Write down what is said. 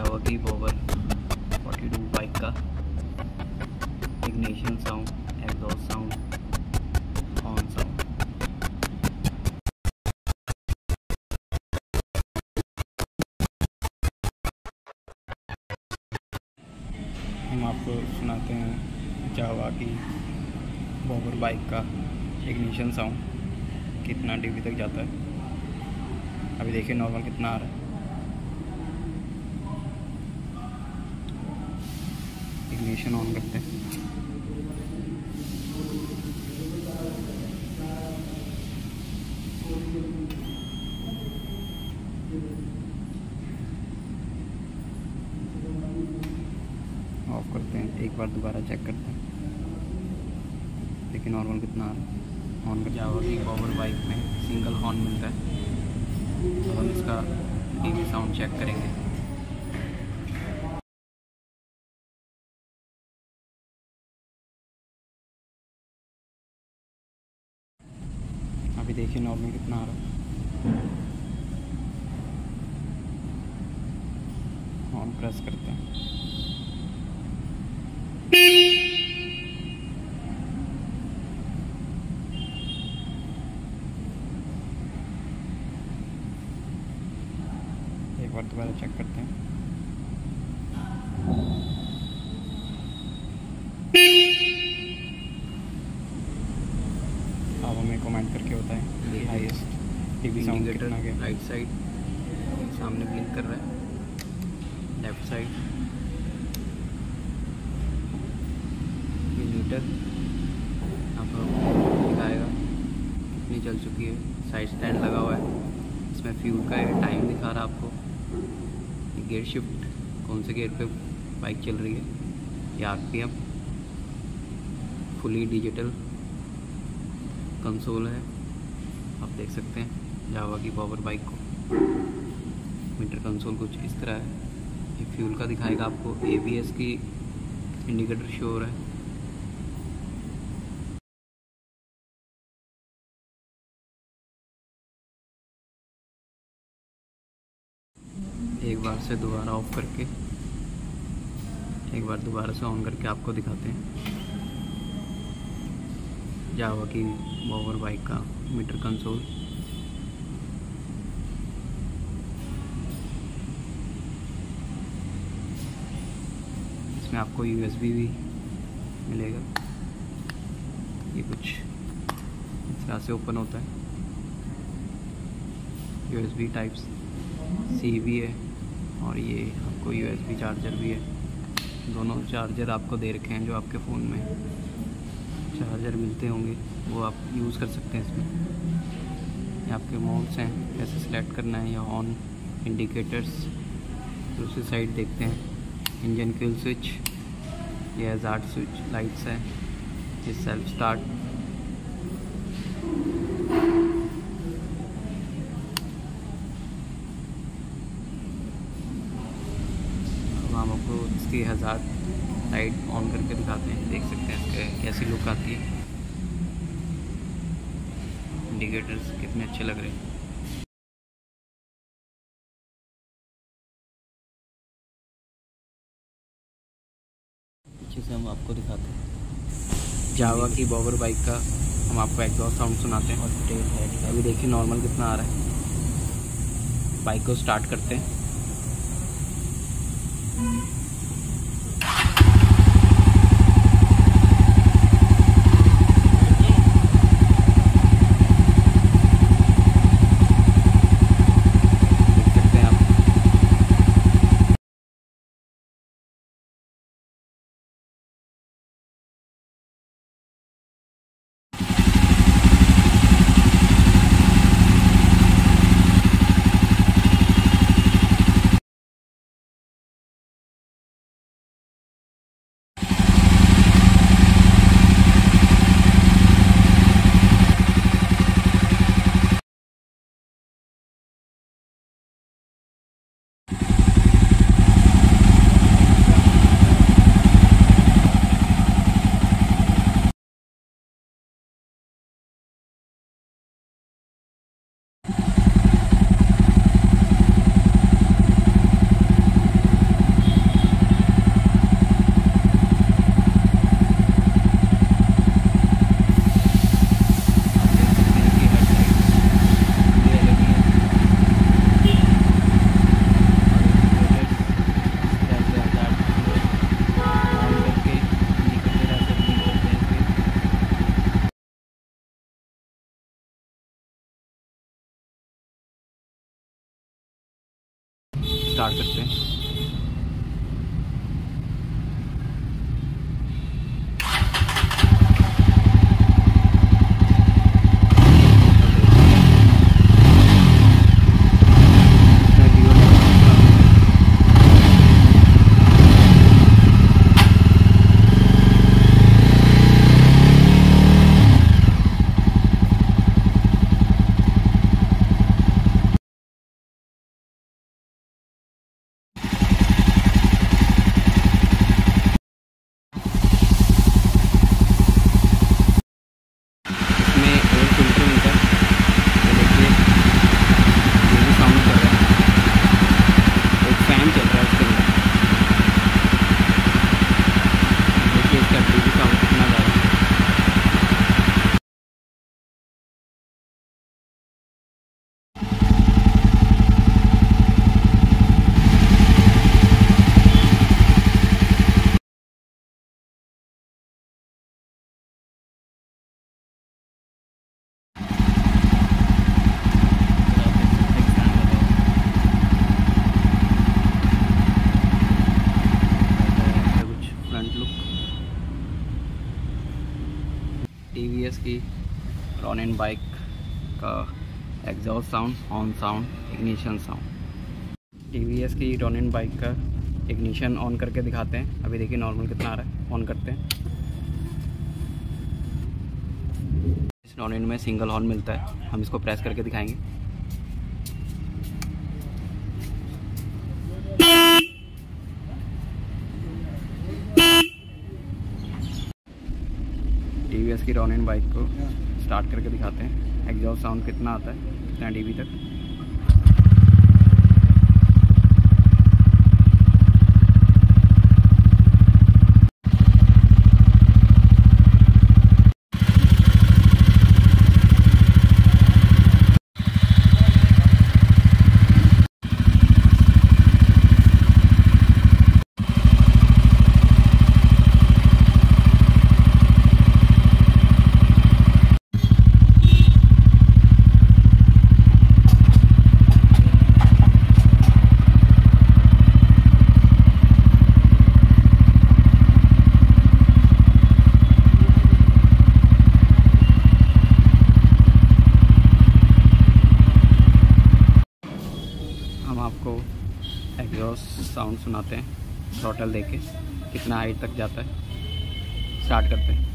जावा की power 42 bike का ignition sound exhaust sound horn sound हम आपको सुनाते हैं जावा की पावर बाइक का इग्निशन साउंड कितना डीबी तक जाता है। अभी देखिए नॉर्मल कितना आ रहा है। इग्निशन ऑन करते हैं। ऑफ़ करते हैं, एक बार दोबारा चेक करते हैं। देखिए नॉर्मल कितना आ रहा है। हॉर्न का जावा की पावर बाइक में सिंगल हॉर्न मिलता है। तो हम इसका टीवी साउंड चेक करेंगे। अभी देखिए नॉर्मल कितना आ रहा। है हॉर्न प्रेस करते हैं। एक बार दोबारा चेक करते हैं। आप हमें कमेंट करके बताएँ कि हाईएस्ट टीवी साउंड कितना गया? राइट साइड सामने ब्लिंक कर रहा है। लेफ़्ट साइड ये मीटर आपको दिखाएगा। कितनी चल चुकी है। साइड स्टैंड लगा हुआ है। इसमें फ्यूल का टाइम दिखा रहा है आपको। गेयर शिफ्ट कौन से गेयर पे बाइक चल रही है। ये आर फुली डिजिटल कंसोल है। आप देख सकते हैं जावा की पावर बाइक को। मीटर कंसोल कुछ इस तरह है। ये फ्यूल का दिखाएगा आपको। एबीएस की इंडिकेटर शो हो। है एक बार से दोबारा ऑफ़ करके, एक बार दोबारा से ऑन करके आपको दिखाते हैं। जावा की पावर बाइक का मीटर कंसोल। इसमें आपको यूएसबी भी मिलेगा। ये कुछ इस तरह से ओपन होता है। यूएसबी टाइप्स सी भी है और ये आपको यूएसबी चार्जर भी है। दोनों चार्जर आपको दे रखे हैं जो आपके फ़ोन में। चार्जर मिलते होंगे, वो आप यूज़ कर सकते हैं इसमें। आपके मोड्स हैं, कैसे सिलेक्ट करना है, या ऑन इंडिकेटर्स दूसरी साइड देखते हैं। इंजन फ्यूल स्विच ये हज़ार्ड स्विच लाइट्स है, ये सेल्फ स्टार्ट हम आपको इसकी हज़ार लाइट ऑन करके दिखाते हैं, देख सकते हैं इसके कैसी लुक आती है। इंडिकेटर्स कितने अच्छे लग रहे हैं। से हम आपको दिखाते हैं। जावा की बॉबर बाइक का हम आपको एग्जॉस्ट साउंड सुनाते हैं। और अभी देखिए नॉर्मल कितना आ रहा है। बाइक को स्टार्ट करते हैं। स्टार्ट करते हैं इसमें एयर फ़िल्टर मिलता है ये देखिए ये भी साउंड कर रहा है एक फ़ैन चल रहा है इसके अंदर देखिए इसका टी साउंड कितना ज़्यादा है कुछ फ्रंट लुक टीवीएस की रॉन एंड बाइक का exhaust sound on sound ignition sound TVS की रॉन एंड बाइक का इग्निशन ऑन करके दिखाते हैं। अभी देखिए नॉर्मल कितना आ रहा है। ऑन करते हैं। इस रॉन एंड में सिंगल हॉर्न मिलता है। हम इसको प्रेस करके दिखाएँगे। टी की रॉन बाइक को स्टार्ट करके दिखाते हैं। एग्जॉस्ट साउंड कितना आता है? कितना डी तक? हम आपको एग्जॉस साउंड सुनाते हैं थ्रॉटल देके, कितना हाइट तक जाता है। स्टार्ट करते हैं।